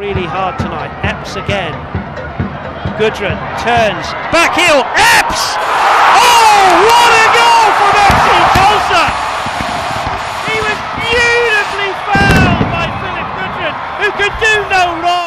Really hard tonight. Epps again. Goodrum turns. Back heel. Epps! Oh, what a goal from FC Tulsa! He was beautifully fouled by Phillip Goodrum, who could do no wrong.